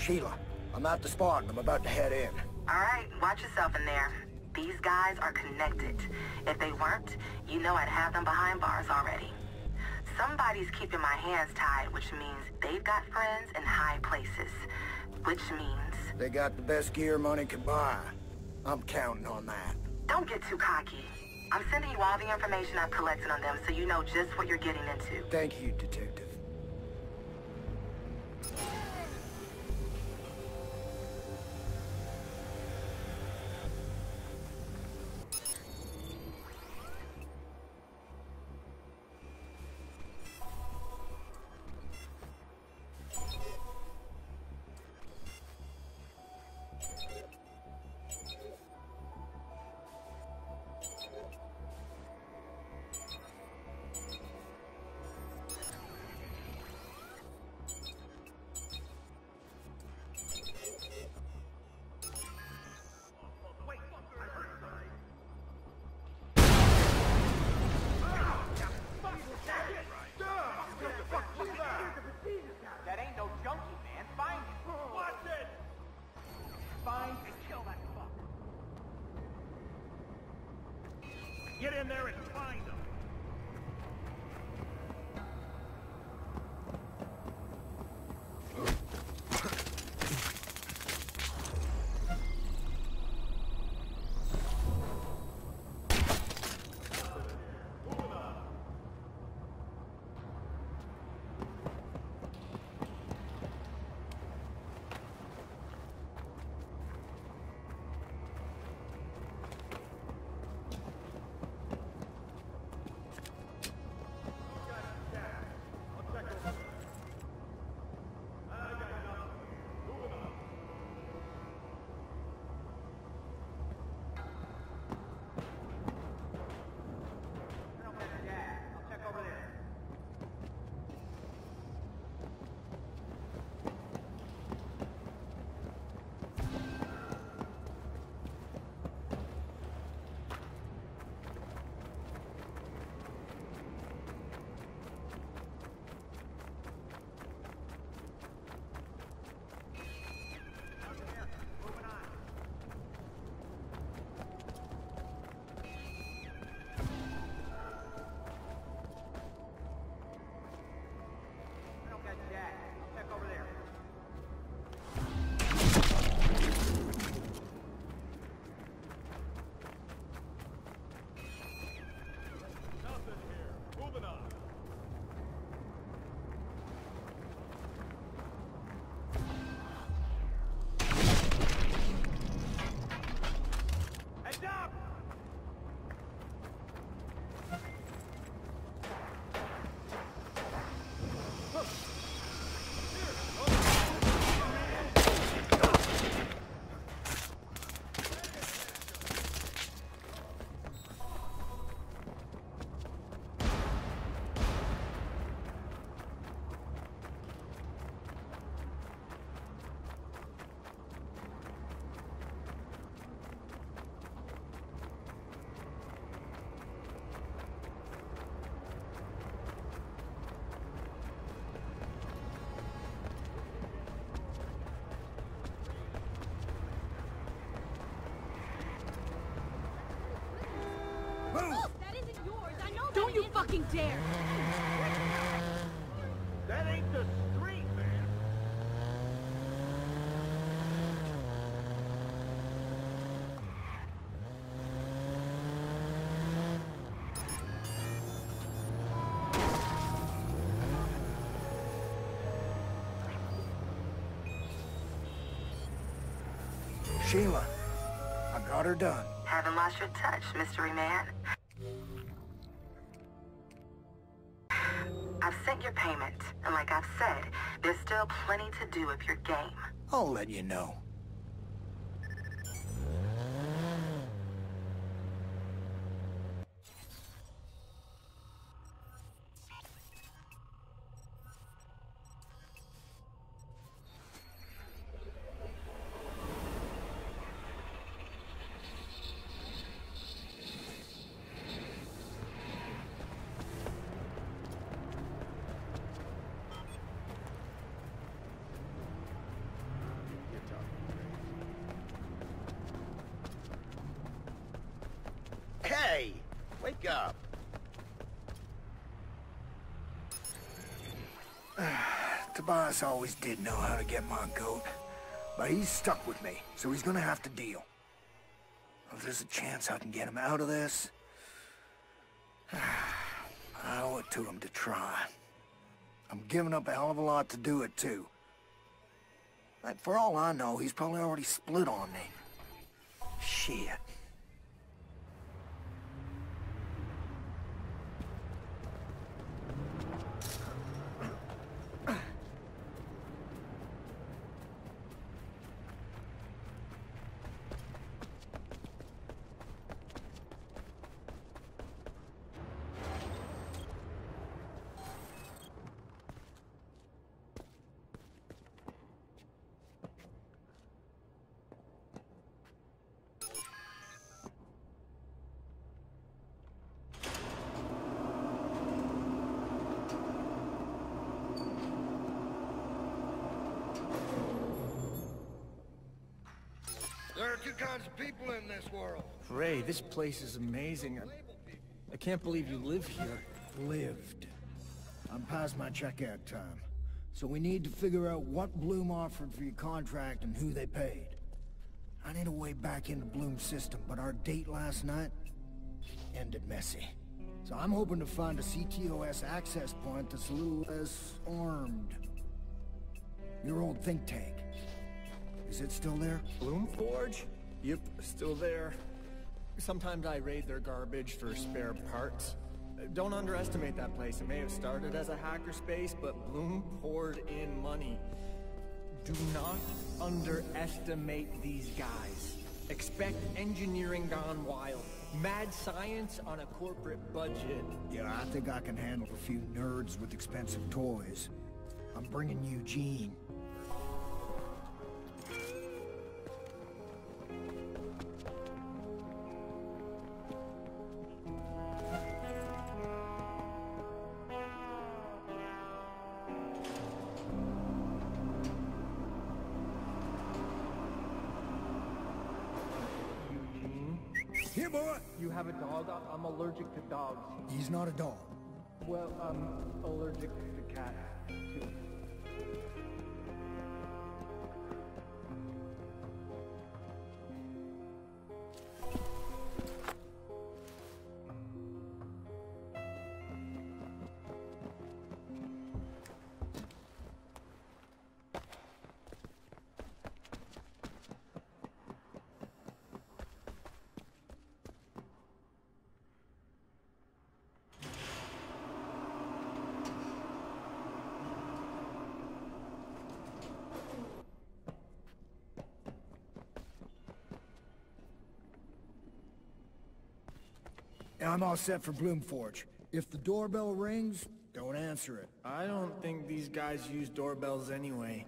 Sheila, I'm at the spot I'm about to head in. Alright, watch yourself in there. These guys are connected. If they weren't, you know I'd have them behind bars already. Somebody's keeping my hands tied, which means they've got friends in high places. Which means... They got the best gear money can buy. I'm counting on that. Don't get too cocky. I'm sending you all the information I've collected on them so you know just what you're getting into. Thank you, Detective. Fucking dare! That ain't the street, man. Sheila, I got her done. Haven't lost your touch, mystery man. I've sent your payment, and like I've said, there's still plenty to do with your game. I'll let you know. Up. Tobias always did know how to get my goat, but he's stuck with me, so he's gonna have to deal. If there's a chance I can get him out of this, I owe it to him to try. I'm giving up a hell of a lot to do it, too. Like, for all I know, he's probably already split on me. Shit. There are two kinds of people in this world. Ray, this place is amazing. I, I can't believe you live here. Lived. I'm past my checkout time. So we need to figure out what Blume offered for your contract and who they paid. I need a way back into Blume's system, but our date last night ended messy. So I'm hoping to find a CTOS access point that's a little less armed. Your old think tank. Is it still there? Blume Forge? Yep, still there. Sometimes I raid their garbage for spare parts. Don't underestimate that place. It may have started as a hackerspace, but Blume poured in money. Do not underestimate these guys. Expect engineering gone wild. Mad science on a corporate budget. Yeah, I think I can handle a few nerds with expensive toys. I'm bringing Eugene. Here, boy! You have a dog? I'm allergic to dogs. He's not a dog. Well, I'm allergic to cats, I'm all set for Blume Forge. If the doorbell rings, don't answer it. I don't think these guys use doorbells anyway.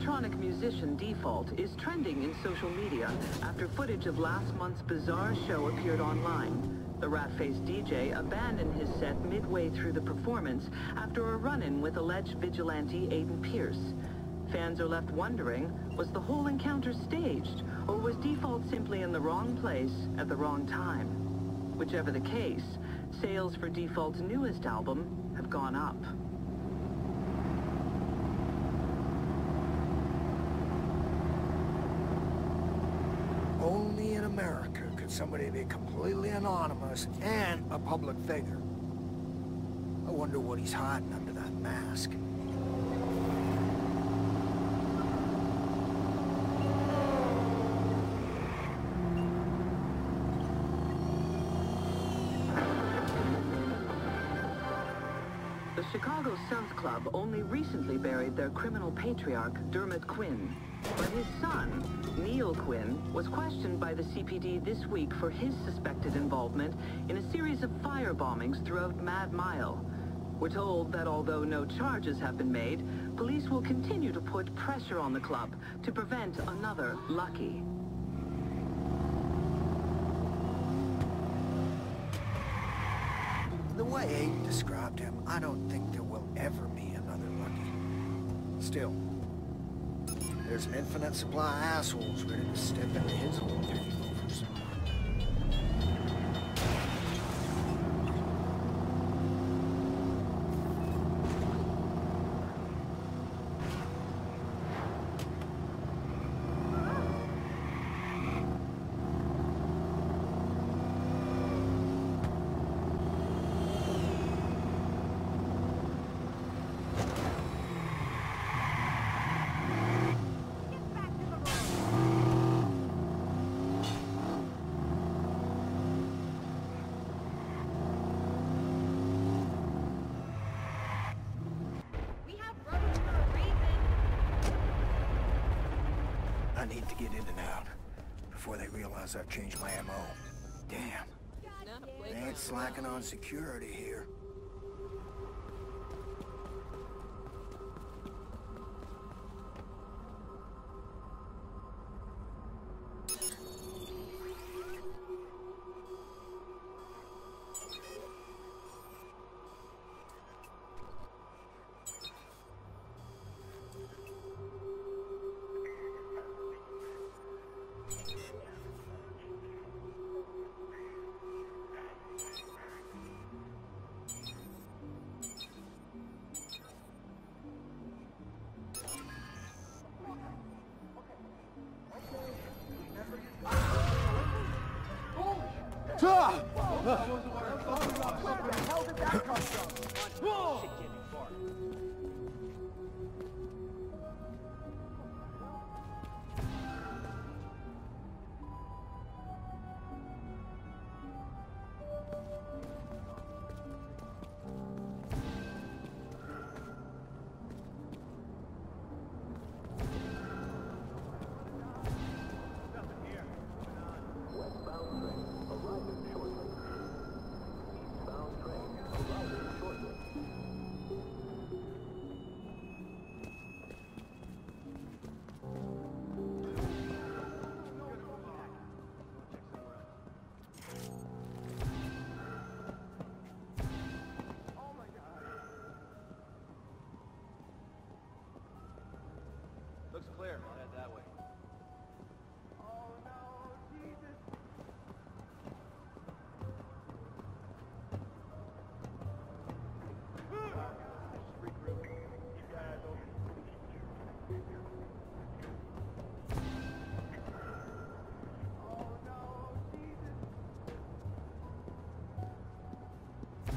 Electronic musician Defalt is trending in social media after footage of last month's bizarre show appeared online. The rat-faced DJ abandoned his set midway through the performance after a run-in with alleged vigilante Aiden Pearce. Fans are left wondering, was the whole encounter staged, or was Defalt simply in the wrong place at the wrong time? Whichever the case, sales for Defalt's newest album have gone up. America could somebody be completely anonymous and a public figure? I wonder what he's hiding under that mask. The Chicago South Club only recently buried their criminal patriarch, Dermot Quinn. But his son, Neil Quinn, was questioned by the CPD this week for his suspected involvement in a series of fire bombings throughout Mad Mile. We're told that although no charges have been made, police will continue to put pressure on the club to prevent another Lucky. The way Aiden described him, I don't think there will ever be another Lucky. Still, there's an infinite supply of assholes ready to step into his hole and take over someone. We have roads for a reason. I need to get in and out before they realize I've changed my MO. Damn, they ain't slacking on security here. Looks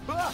Someone